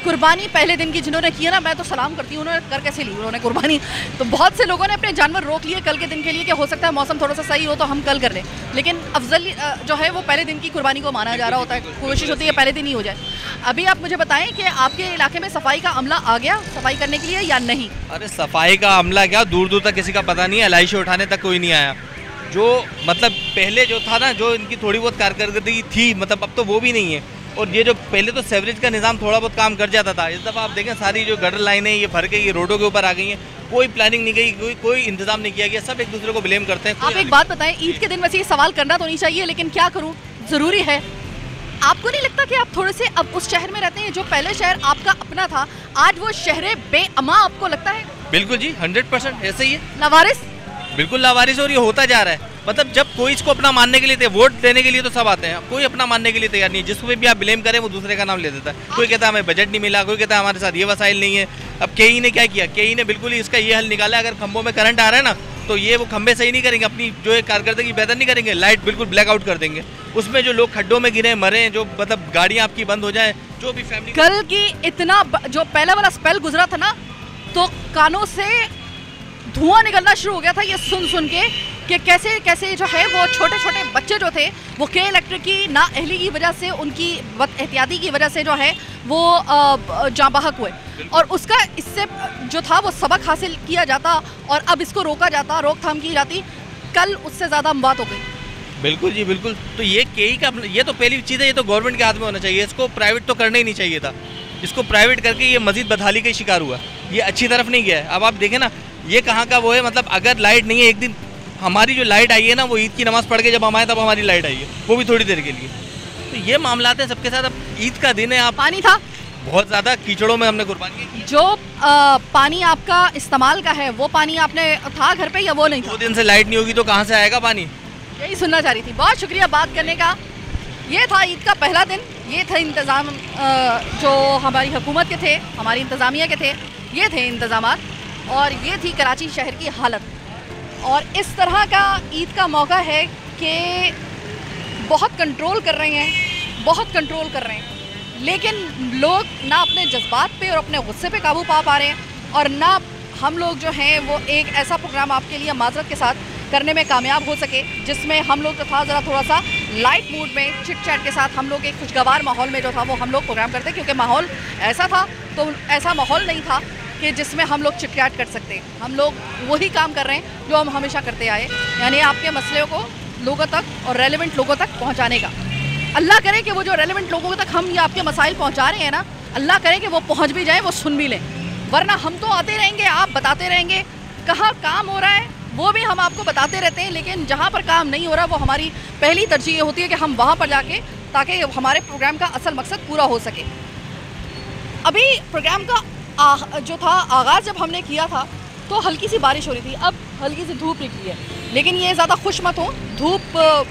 कुर्बानी पहले दिन की जिन्होंने की है ना, मैं तो सलाम करती हूँ, उन्होंने कर कैसे ली, उन्होंने कुर्बानी? तो बहुत से लोगों ने अपने जानवर रोक लिए कल के दिन के लिए कि हो सकता है मौसम थोड़ा सा सही हो तो हम कल कर लें। लेकिन अफजल जो है वो पहले दिन की कुर्बानी को माना जा रहा होता है, कोशिश होती है पहले दिन ही हो जाए। अभी आप मुझे बताएँ कि आपके इलाके में सफ़ाई का अमला आ गया सफ़ाई करने के लिए या नहीं? अरे, सफ़ाई का अमला क्या? दूर दूर तक किसी का पता नहीं है एल उठाने तक कोई नहीं आया। जो मतलब पहले जो था ना, जो इनकी थोड़ी बहुत कारकर्दगी थी मतलब अब तो वो भी नहीं है। और ये जो पहले तो सेवरेज का निज़ाम थोड़ा बहुत काम कर जाता था इस दफ़ा आप देखें सारी जो गटर लाइनें ये भर के ये रोडों के ऊपर आ गई हैं कोई प्लानिंग नहीं गई कोई कोई इंतज़ाम नहीं किया गया सब एक दूसरे को ब्लेम करते हैं आप एक बात बताएँ ईद के दिन वैसे ये सवाल करना तो नहीं चाहिए लेकिन क्या करूँ? ज़रूरी है। आपको नहीं लगता कि आप थोड़े से अब उस शहर में रहते हैं जो पहले शहर आपका अपना था आज वो शहर बेअमा आपको लगता है? बिल्कुल जी हंड्रेड परसेंट ऐसे ही है। लवारिस बिल्कुल लावारिस और ये होता जा रहा है। मतलब जब कोई इसको अपना मानने के लिए तैयार- वोट देने के लिए तो सब आते हैं। कोई अपना मानने के लिए तैयार नहीं जिसको भी आप ब्लेम करें, वो दूसरे का नाम ले देता है। कोई कहता है, हमें बजट नहीं मिला। कोई कहता है, हमारे साथ ये वसाइल नहीं है। अब केई ने क्या किया? केई ने बिल्कुल ही इसका ये हल निकाला। अगर खंभों में करंट आ रहा है ना तो ये वो खंभे सही नहीं करेंगे। अपनी जो है कारकर्दगी बेहतर नहीं करेंगे। लाइट बिल्कुल ब्लैकआउट कर देंगे। उसमें जो लोग खड्डों में गिरे, मरे जो मतलब गाड़ियाँ आपकी बंद हो जाए, जो भी फैमिली कल की इतना जो पहला वाला स्पेल गुजरा था ना तो कानों से धुआँ निकलना शुरू हो गया था ये सुन सुन के कि कैसे कैसे जो है वो छोटे छोटे बच्चे जो थे वो के इलेक्ट्रिक की ना अहली की वजह से उनकी बद एहतियाती की वजह से जो है वो जाँ बहक हुए। और उसका इससे जो था वो सबक हासिल किया जाता और अब इसको रोका जाता रोकथाम की जाती। कल उससे ज़्यादा बात हो गई। बिल्कुल जी बिल्कुल। तो ये केई का ये तो पहली चीज़ है ये तो गवर्नमेंट के हाथ में होना चाहिए। इसको प्राइवेट तो करना ही नहीं चाहिए था। इसको प्राइवेट करके ये मजीद बदहाली का शिकार हुआ। ये अच्छी तरफ़ नहीं गया है। अब आप देखें ना ये कहाँ का वो है? मतलब अगर लाइट नहीं है एक दिन हमारी जो लाइट आई है ना वो ईद की नमाज़ पढ़ के जब हम आए तब हमारी लाइट आई है। वो भी थोड़ी देर के लिए। तो ये मामला हैं सबके साथ। अब ईद का दिन है आप पानी था। बहुत ज़्यादा कीचड़ों में हमने कुर्बानी की जो आ, पानी आपका इस्तेमाल का है वो पानी आपने था घर पे या वो नहीं था? दो दिन से लाइट नहीं होगी तो कहाँ से आएगा पानी? यही सुनना चाह रही थी। बहुत शुक्रिया बात करने का। ये था ईद का पहला दिन। ये था इंतज़ाम जो हमारी हुकूमत के थे हमारी इंतज़ामिया के थे। ये थे इंतज़ाम और ये थी कराची शहर की हालत। और इस तरह का ईद का मौका है कि बहुत कंट्रोल कर रहे हैं, बहुत कंट्रोल कर रहे हैं। लेकिन लोग ना अपने जज्बात पे और अपने गुस्से पे काबू पा पा रहे हैं और ना हम लोग जो हैं, वो एक ऐसा प्रोग्राम आपके लिए माजरत के साथ करने में कामयाब हो सके, जिसमें हम लोग तो था ज़रा थोड़ा सा लाइट मूड में चिट चैट के साथ हम लोग एक खुशगवार माहौल में जो था, वो हम लोग प्रोग्राम करते क्योंकि माहौल ऐसा था तो ऐसा माहौल नहीं था। कि जिसमें हम लोग चिट चैट कर सकते हैं। हम लोग वही काम कर रहे हैं जो हम हमेशा करते आए। यानी आपके मसले को लोगों तक और रेलिवेंट लोगों तक पहुँचाने का। अल्लाह करे कि वो जो रेलिवेंट लोगों तक हम ये आपके मसाइल पहुँचा रहे हैं ना, अल्लाह करे कि वो पहुँच भी जाए, वो सुन भी लें। वरना हम तो आते रहेंगे, आप बताते रहेंगे, कहाँ काम हो रहा है, वो भी हम आपको बताते रहते हैं, लेकिन जहाँ पर काम नहीं हो रहा, वो हमारी पहली तरजीह होती है कि हम वहाँ पर जाके, ताकि हमारे प्रोग्राम का असल मकसद पूरा हो सके। अभी प्रोग्राम का आ, जो था आगाज़ जब हमने किया था तो हल्की सी बारिश हो रही थी। अब हल्की सी धूप निकली है। लेकिन ये ज़्यादा खुश मत हो। धूप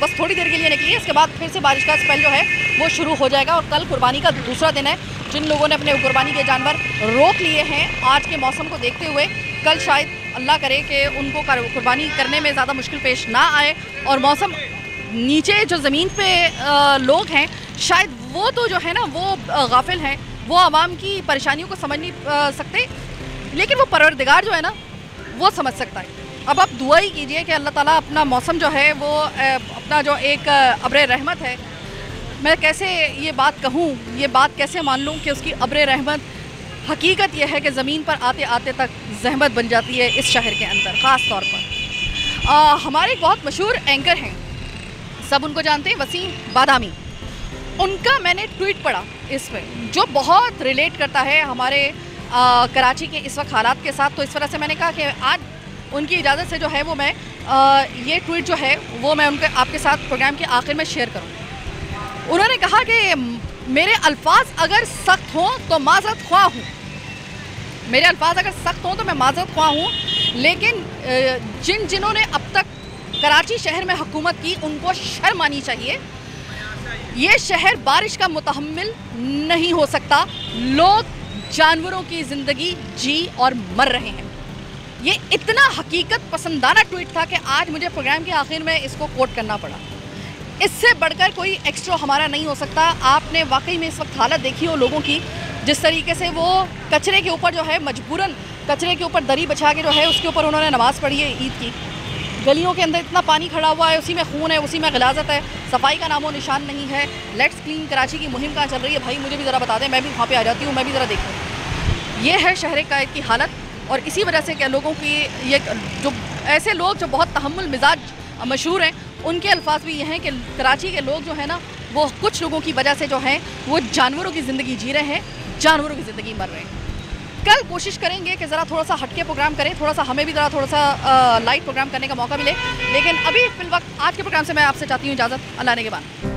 बस थोड़ी देर के लिए निकली है। इसके बाद फिर से बारिश का स्पेल जो है वो शुरू हो जाएगा। और कल कुर्बानी का दूसरा दिन है जिन लोगों ने अपने कुर्बानी के जानवर रोक लिए हैं आज के मौसम को देखते हुए। कल शायद अल्लाह करे कि उनको कर- कुर्बानी करने में ज़्यादा मुश्किल पेश ना आए। और मौसम नीचे जो ज़मीन पे लोग हैं शायद वो तो जो है ना वो गाफिल हैं। वो आवाम की परेशानियों को समझ नहीं सकते लेकिन वो परवरदिगार जो है ना वो समझ सकता है। अब आप दुआ ही कीजिए कि अल्लाह ताला अपना मौसम जो है वो अपना जो एक अब्र रहमत है। मैं कैसे ये बात कहूँ ये बात कैसे मान लूँ कि उसकी अब्र रहमत हकीकत यह है कि ज़मीन पर आते आते तक जहमत बन जाती है इस शहर के अंदर ख़ास तौर पर। आ, हमारे एक बहुत मशहूर एंकर हैं सब उनको जानते हैं वसीम बादामी। उनका मैंने ट्वीट पढ़ा इस पर जो बहुत रिलेट करता है हमारे आ, कराची के इस वक्त हालात के साथ। तो इस वजह से मैंने कहा कि आज उनकी इजाज़त से जो है वो मैं आ, ये ट्वीट जो है वो मैं उनके आपके साथ प्रोग्राम के आखिर में शेयर करूँ। उन्होंने कहा कि मेरे अल्फाज अगर सख्त हों तो माजरत ख्वाह हूँ। मेरे अल्फाज अगर सख्त हों तो मैं माजरत ख्वाह हूँ। लेकिन जिन जिन्होंने अब तक कराची शहर में हुकूमत की उनको शर्म आनी चाहिए। ये शहर बारिश का मुतहमल नहीं हो सकता। लोग जानवरों की ज़िंदगी जी और मर रहे हैं। ये इतना हकीकत पसंदाना ट्वीट था कि आज मुझे प्रोग्राम के आखिर में इसको कोट करना पड़ा। इससे बढ़कर कोई एक्स्ट्रा हमारा नहीं हो सकता। आपने वाकई में इस वक्त हालत देखी हो लोगों की, जिस तरीके से वो कचरे के ऊपर जो है, मजबूरन कचरे के ऊपर दरी बछा के जो है, उसके ऊपर उन्होंने नमाज़ पढ़ी है ईद की। गलियों के अंदर इतना पानी खड़ा हुआ है, उसी में खून है, उसी में गलाजत है। सफ़ाई का नामो निशान नहीं है। लेट्स क्लीन कराची की मुहिम कहाँ चल रही है? भाई, मुझे भी ज़रा बता दें, मैं भी वहाँ पे आ जाती हूँ, मैं भी ज़रा देखूँ। ये है शहर का की हालत, और इसी वजह से क्या लोगों की ये जो ऐसे लोग जो बहुत तहमुल मिजाज मशहूर हैं, उनके अल्फाज भी ये हैं कि कराची के लोग जो है ना, वो कुछ लोगों की वजह से जो हैं, वो जानवरों की ज़िंदगी जी रहे हैं, जानवरों की ज़िंदगी मर रहे हैं। कल कोशिश करेंगे कि ज़रा थोड़ा सा हटके प्रोग्राम करें, थोड़ा सा हमें भी ज़रा थोड़ा सा लाइट प्रोग्राम करने का मौका मिले। लेकिन अभी फिल वक्त आज के प्रोग्राम से मैं आपसे चाहती हूँ इजाज़त। अल्लाह के बाद।